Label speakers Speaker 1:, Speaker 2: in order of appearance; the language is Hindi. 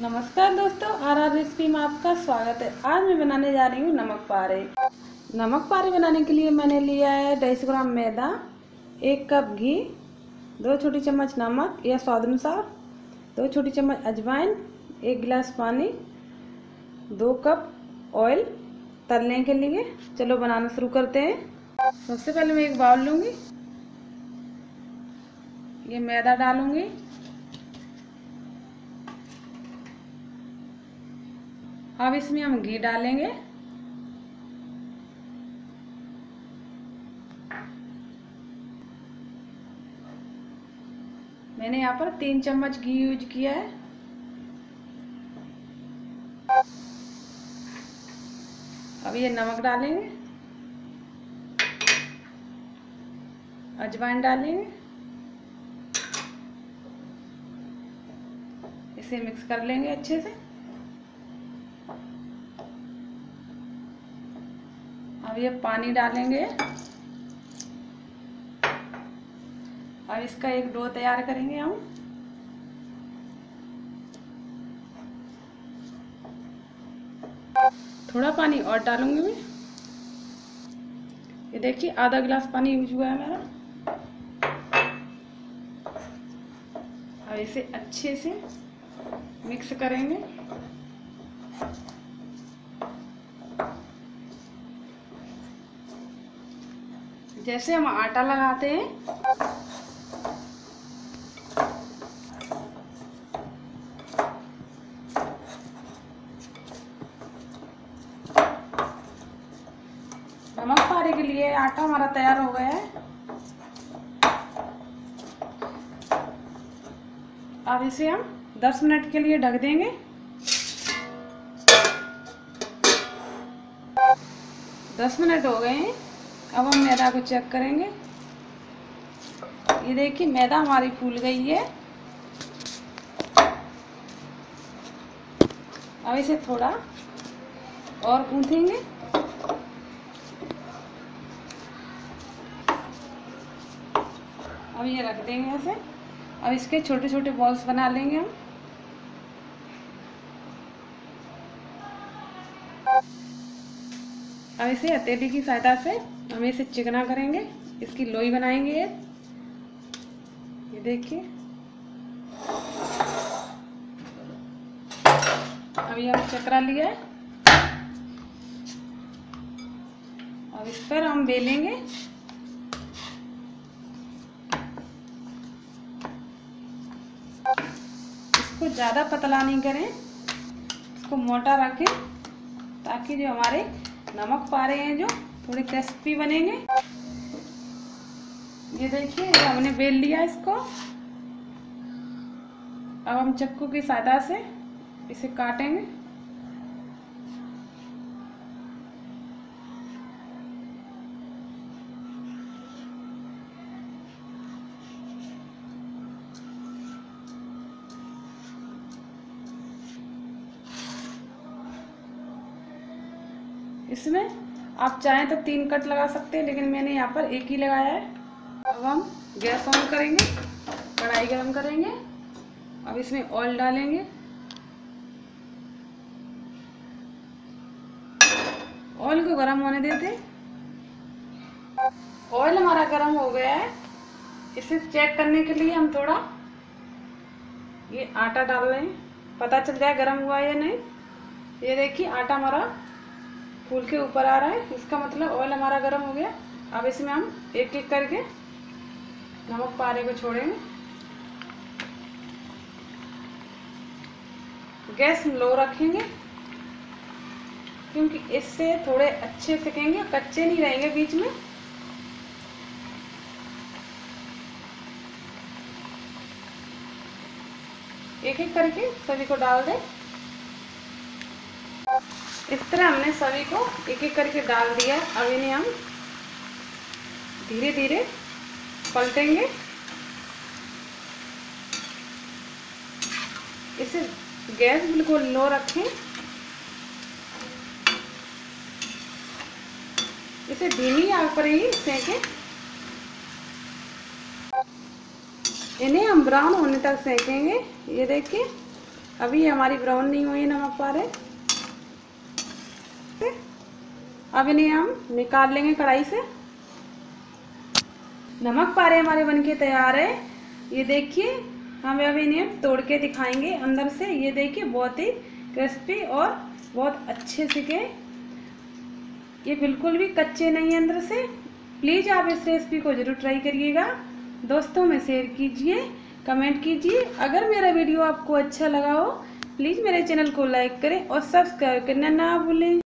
Speaker 1: नमस्कार दोस्तों आर आर रेसिपी में आपका स्वागत है। आज मैं बनाने जा रही हूँ नमक पारे। नमक पारे बनाने के लिए मैंने लिया है ढाई सौ ग्राम मैदा, एक कप घी, दो छोटी चम्मच नमक, या स्वाद अनुसार, दो छोटी चम्मच अजवाइन, एक गिलास पानी, दो कप ऑयल तलने के लिए। चलो बनाना शुरू करते हैं। सबसे पहले मैं एक बाउल लूँगी। ये मैदा डालूँगी। अब इसमें हम घी डालेंगे। मैंने यहाँ पर तीन चम्मच घी यूज़ किया है। अब ये नमक डालेंगे। अजवाइन डालेंगे। इसे मिक्स कर लेंगे अच्छे से। अब पानी डालेंगे। अब इसका एक डो तैयार करेंगे हम। थोड़ा पानी और डालूँगी मैं। ये देखिए, आधा गिलास पानी यूज़ हुआ है मेरा। और इसे अच्छे से मिक्स करेंगे। जैसे हम आटा लगाते हैं। नमक पारे के लिए आटा हमारा तैयार हो गया है। अब इसे हम 10 मिनट के लिए ढक देंगे। दस मिनट हो गए हैं। अब हम मैदा को चेक करेंगे। ये देखिए, मैदा हमारी फूल गई है। अब इसे थोड़ा और गूंथेंगे। अब ये रख देंगे ऐसे अब इसके छोटे छोटे बॉल्स बना लेंगे हम। अब इसे हथेली की सहायता से हम इसे चिकना करेंगे। इसकी लोई बनाएँगे ये। ये देखिए। ये हम चकरा लिया है। अब इस पर हम बेलेंगे। इसको ज़्यादा पतला नहीं करें। इसको मोटा रखें ताकि जो हमारे नमक पा रहे हैं जो, थोड़े क्रिस्पी बनेंगे। ये देखिए हमने बेल लिया इसको। अब हम चक्कू की सहायता से इसे काटेंगे। इसमें आप चाहें तो तीन कट लगा सकते हैं, लेकिन मैंने यहाँ पर एक ही लगाया है। अब हम गैस ऑन करेंगे, कढ़ाई गरम करेंगे, अब इसमें ऑयल डालेंगे। ऑयल को गरम होने देते ऑयल हमारा गर्म हो गया है। इसे चेक करने के लिए हम थोड़ा ये आटा डाल रहे हैं। पता चल जाए गर्म हुआ या नहीं। ये देखिए आटा हमारा फूल के ऊपर आ रहा है। इसका मतलब ऑयल हमारा गर्म हो गया। अब इसमें हम एक एक करके नमक पारे को छोड़ेंगे। गैस लो रखेंगे, क्योंकि इससे थोड़े अच्छे सेकेंगे, कच्चे नहीं रहेंगे बीच में। एक एक करके सभी को डाल दें। इस तरह हमने सभी को एक एक करके डाल दिया। अब इन्हें हम धीरे धीरे पलटेंगे। इसे गैस बिल्कुल लो रखें। इसे धीमी आग पर ही सेकें। इन्हें हम ब्राउन होने तक सेकेंगे। ये देखिए, अभी हमारी ब्राउन नहीं हुई नमक पारे अब इन्हें हम निकाल लेंगे कढ़ाई से। नमक पारे हमारे बनके तैयार है। ये देखिए, हम अभी इन्हें तोड़ के दिखाएँगे अंदर से। ये देखिए, बहुत ही क्रिस्पी और बहुत अच्छे से के। ये बिल्कुल भी कच्चे नहीं है अंदर से। प्लीज़ आप इस रेसिपी को ज़रूर ट्राई करिएगा। दोस्तों में शेयर कीजिए, कमेंट कीजिए। अगर मेरा वीडियो आपको अच्छा लगा हो, प्लीज़ मेरे चैनल को लाइक करें और सब्सक्राइब करना ना भूलें।